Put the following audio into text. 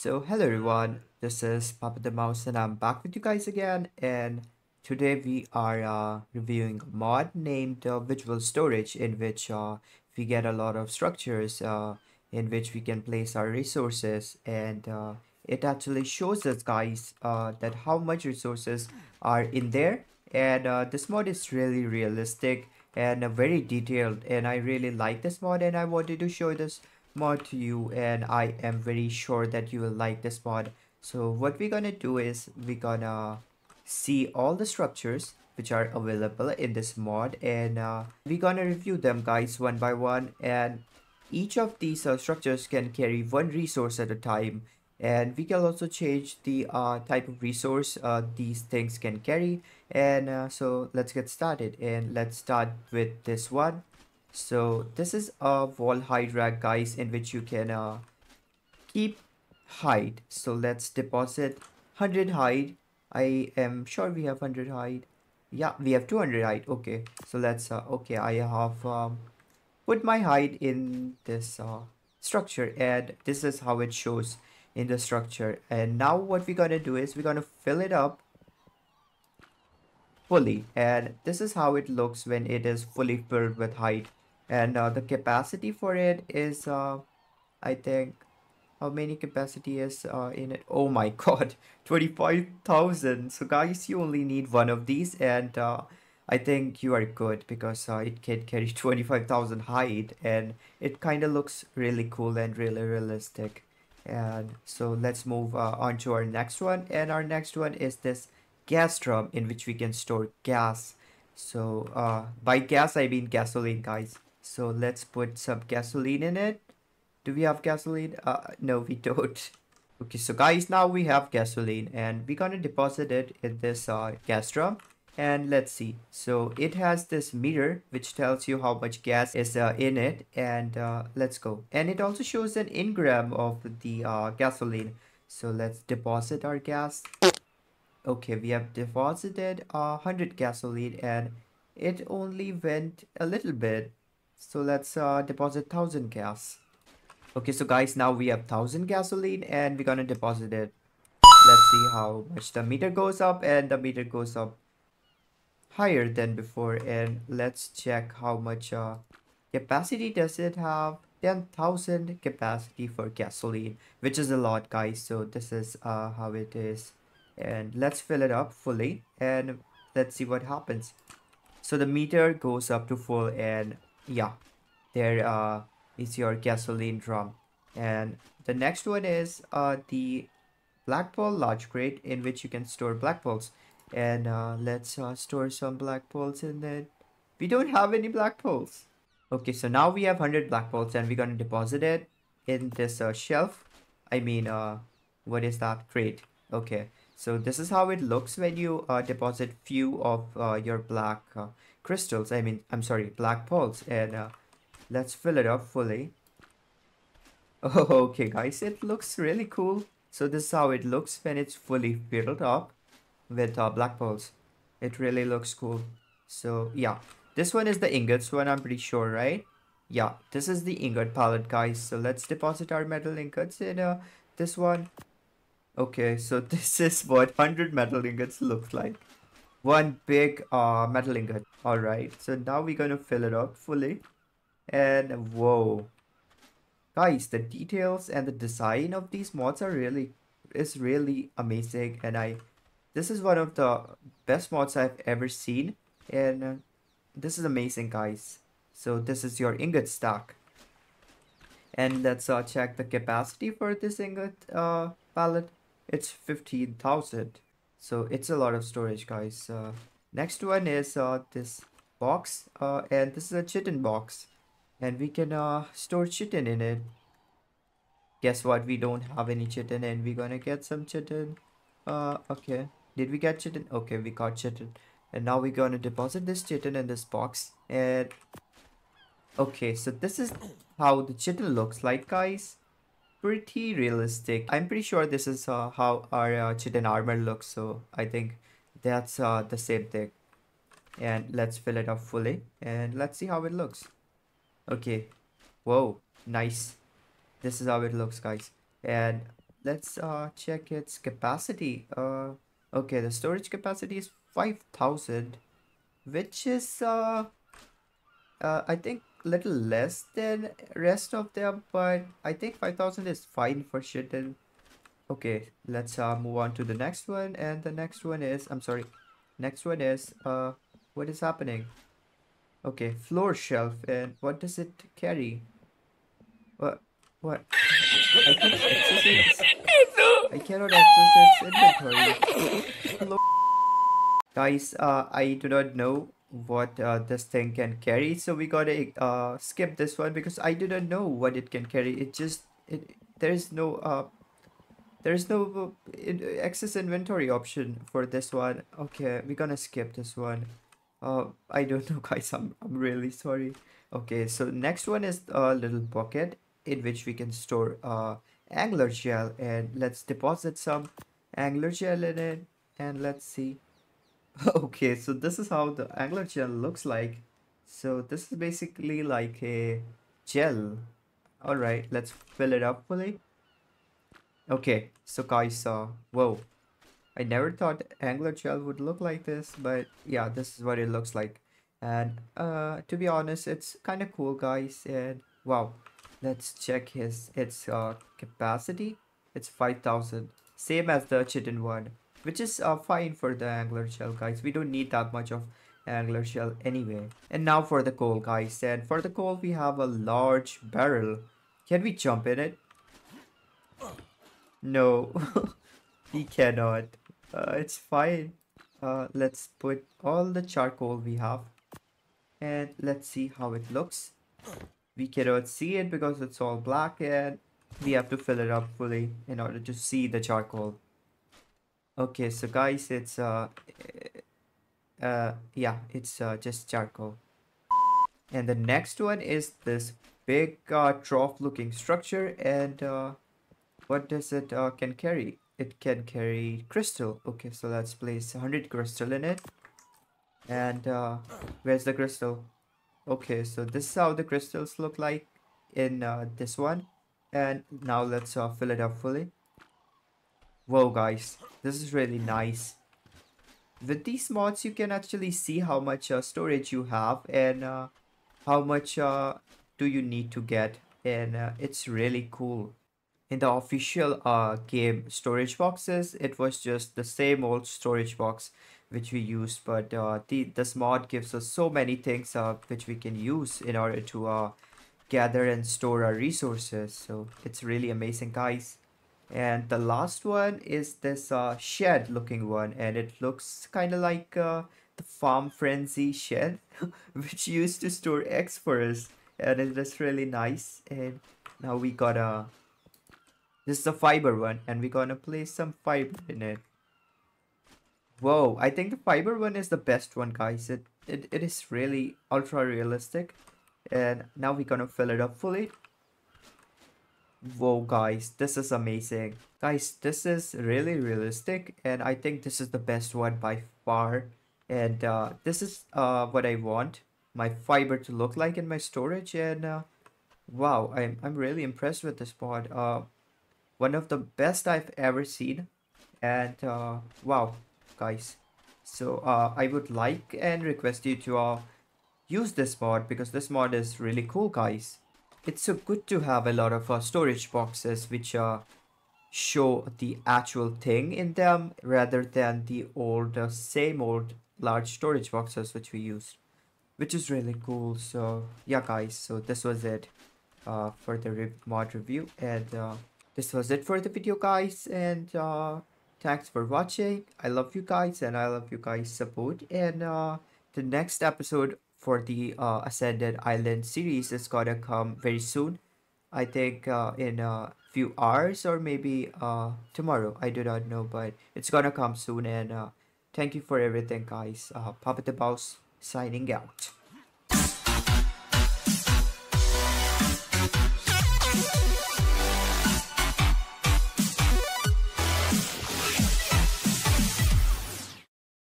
So hello everyone, this is Papa the Mouse and I'm back with you guys again. And today we are uh, reviewing a mod named uh, Visual Storage in which uh, we get a lot of structures uh, in which we can place our resources. And uh, it actually shows us guys uh, that how much resources are in there. And this mod is really realistic and very detailed. And I really like this mod and I wanted to show this mod to you and I am very sure that you will like this mod. So what we're gonna do is we're gonna see all the structures which are available in this mod and uh, we're gonna review them guys one by one. And each of these uh, structures can carry one resource at a time. And we can also change the uh, type of resource uh, these things can carry. And uh, so let's get started and let's start with this one so this is a wall hide rack guys in which you can uh, keep hide so let's deposit 100 hide i am sure we have 100 hide yeah we have 200 hide okay. So let's uh, okay i have um, put my hide in this uh, structure. And this is how it shows in the structure. And now what we're gonna do is we're gonna fill it up fully. And this is how it looks when it is fully filled with hide and uh, the capacity for it is uh, I think how many capacity is uh, in it? Oh my god 25,000 so guys you only need one of these and uh, I think you are good because uh, it can carry 25,000 height and it kind of looks really cool and really realistic. And so let's move uh, on to our next one. And our next one is this gas drum in which we can store gas. So by gas I mean gasoline guys so let's put some gasoline in it. Do we have gasoline? Uh, no, we don't. Okay, so guys, now we have gasoline and we're gonna deposit it in this uh, gas drum. And let's see. So it has this meter which tells you how much gas is uh, in it. And uh, let's go. And it also shows an ingram of the uh, gasoline. So let's deposit our gas. Okay, we have deposited uh, 100 gasoline and it only went a little bit so let's uh, deposit 1000 gas. Okay, so guys, now we have 1000 gasoline and we're gonna deposit it. Let's see how much the meter goes up and the meter goes up higher than before. And let's check how much uh, capacity does it have. 10,000 capacity for gasoline, which is a lot guys. So this is uh, how it is. And let's fill it up fully and let's see what happens. So the meter goes up to full and yeah. There uh, is your gasoline drum. And the next one is uh, the black pearl large crate in which you can store black pearls. And uh, let's uh, store some black pearls in it. We don't have any black pearls. Okay so now we have 100 black pearls and we're to deposit it in this uh, shelf. I mean uh what is that crate? Okay so this is how it looks when you deposit few of your black crystals. I mean, I'm sorry, black pearls. And uh, let's fill it up fully. Okay, guys, it looks really cool. So this is how it looks when it's fully filled up with uh, black pearls. It really looks cool. So yeah, this one is the ingots one, I'm pretty sure, right? Yeah, this is the ingot palette, guys. So let's deposit our metal ingots in uh, this one. Okay, so this is what 100 metal ingots looks like. One big uh, metal ingot. Alright, so now we're going to fill it up fully. And whoa. Guys, the details and the design of these mods are really, is really amazing. And I, this is one of the best mods I've ever seen. And uh, this is amazing, guys. So this is your ingot stack. And let's uh, check the capacity for this ingot uh, pallet it's 15,000 so it's a lot of storage guys uh, next one is uh, this box uh, and this is a chitin box and we can uh, store chitin in it. Guess what? We don't have any chitin and we're gonna get some chitin. Uh okay. Did we get chitin? Okay we got chitin. And now we're gonna deposit this chitin in this box and okay so this is how the chitin looks like guys. Pretty realistic. I'm pretty sure this is uh, how our uh, chitin armor looks. So I think that's uh, the same thing. And let's fill it up fully. And let's see how it looks. Okay. Whoa. Nice. This is how it looks, guys. And let's uh check its capacity. Uh, okay, the storage capacity is 5000, which is uh, uh I think little less than rest of them, but I think 5000 is fine for chitin. Okay, let's uh move on to the next one, and the next one is I'm sorry, next one is uh what is happening? Okay, floor shelf, and what does it carry? What? What? I can't access it. I cannot access its inventory. Guys, uh, I do not know what uh, this thing can carry, so we gotta uh skip this one because I do not know what it can carry. It just it there is no uh there is no access inventory option for this one. Okay, we're gonna skip this one. Uh, I don't know, guys. I'm I'm really sorry. Okay, so next one is a little bucket in which we can store uh angler gel, and let's deposit some angler gel in it, and let's see. Okay, so this is how the angler gel looks like. So this is basically like a gel. All right, let's fill it up fully. Okay, so guys, uh, whoa. I never thought angler gel would look like this, but yeah, this is what it looks like. And uh, to be honest, it's kind of cool, guys. And wow, let's check his its uh capacity. It's 5,000, same as the chitin one, which is uh fine for the angler gel, guys. We don't need that much of angler gel anyway. And now for the coal, guys. And for the coal, we have a large barrel. Can we jump in it? No, we cannot. Uh, it's fine. Uh, let's put all the charcoal we have and let's see how it looks. We cannot see it because it's all black and we have to fill it up fully in order to see the charcoal. Okay, so guys, it's uh, uh, yeah, it's uh, just charcoal. And the next one is this big uh, trough looking structure and uh, what does it uh, can carry? it can carry crystal. Okay so let's place 100 crystal in it. And uh, where's the crystal? Okay so this is how the crystals look like in uh, this one. And now let's uh, fill it up fully. Whoa guys this is really nice. With these mods you can actually see how much uh, storage you have and uh, how much uh, do you need to get. And uh, it's really cool in the official uh, game storage boxes, it was just the same old storage box which we used, but uh, the this mod gives us so many things uh, which we can use in order to uh, gather and store our resources. So it's really amazing, guys. And the last one is this uh, shed looking one, and it looks kind of like uh, the Farm Frenzy shed, which used to store eggs for us, and it is really nice. And now we got a this is a fiber one and we're gonna place some fiber in it. Whoa, I think the fiber one is the best one guys. It, it, it is really ultra realistic. And now we're gonna fill it up fully. Whoa guys, this is amazing. Guys, this is really realistic and I think this is the best one by far. And uh, this is uh, what I want my fiber to look like in my storage and uh, wow, I'm, I'm really impressed with this mod. Uh, one of the best I've ever seen. And uh, wow guys. So uh, I would like and request you to uh, use this mod because this mod is really cool guys. It's so good to have a lot of uh, storage boxes which uh, show the actual thing in them rather than the old uh, same old large storage boxes which we used which is really cool. So yeah guys. So this was it for the mod review. And this was it for the video guys and uh, thanks for watching. I love you guys and i love you guys support and uh, the next episode for the uh, ascended island series is gonna come very soon. I think uh, in a few hours or maybe uh, tomorrow. I do not know but it's gonna come soon and uh, thank you for everything guys. Uh, Papa the Mouse signing out